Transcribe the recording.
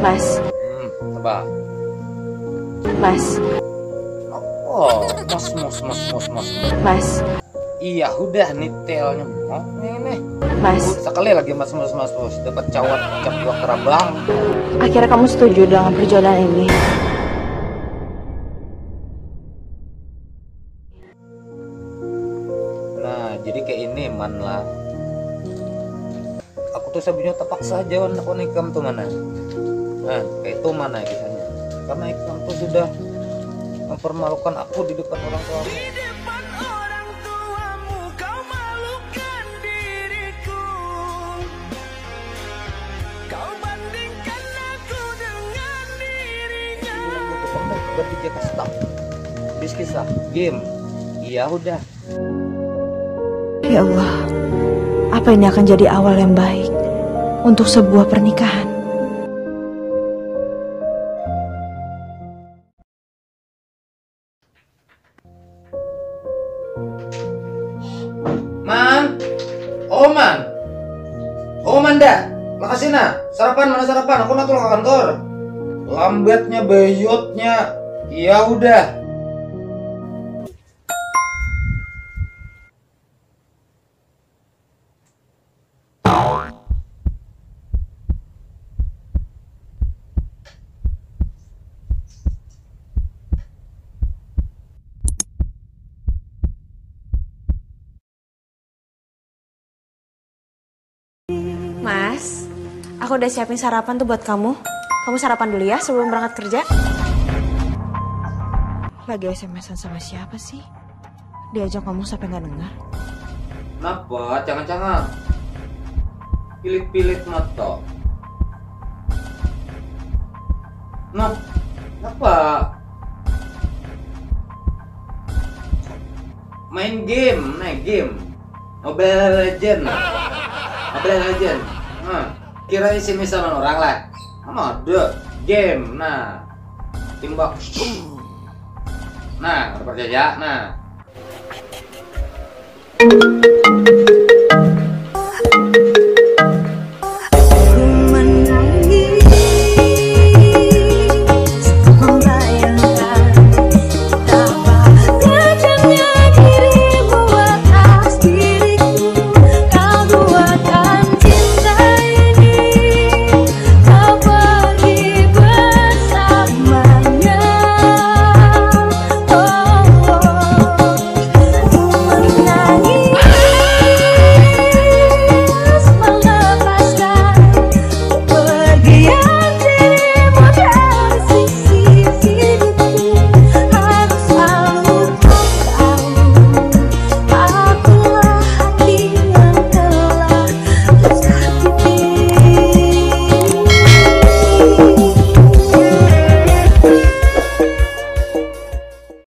Mas, Hmm, coba. Mas, Oh, mos mos mos mos mos. Mas, Iya, udah nih telnya. Oh, ini. Mas. Sekali lagi mas mas mas mas dapat cawat cap dua kerabang. Akhirnya kamu setuju dengan perjalanan ini. Nah, jadi kayak ini man lah. Aku tuh sebenarnya terpaksa aja wan aku nikam tuh mana. Nah, kayak itu mana kisahnya. Karena tuh sudah mempermalukan aku di depan orang tua aku. depan orang tuamu kau malukan diriku Kau bandingkan aku dengan dirinya Bilang aku tuh pernah bertiga kasih tak. Bis kisah game. Iya udah. Ya Allah, apa ini akan jadi awal yang baik untuk sebuah pernikahan? Oh man, oh manda, makasih nak. Sarapan mana sarapan? Aku ke kantor. Lambatnya, bayotnya, ya udah. Mas, aku udah siapin sarapan tuh buat kamu. Kamu sarapan dulu ya sebelum berangkat kerja. Lagi SMS-an sama siapa sih? Diajak ngomong sampai nggak dengar. Kenapa? Jangan-jangan. Pilit-pilit mata. Nah, kenapa? Main game, naik game. Mobile Legend. Mobile Legend. Nah, kira isi misalnya orang lah. Ada game. Nah, timbak. Nah, percaya. Nah,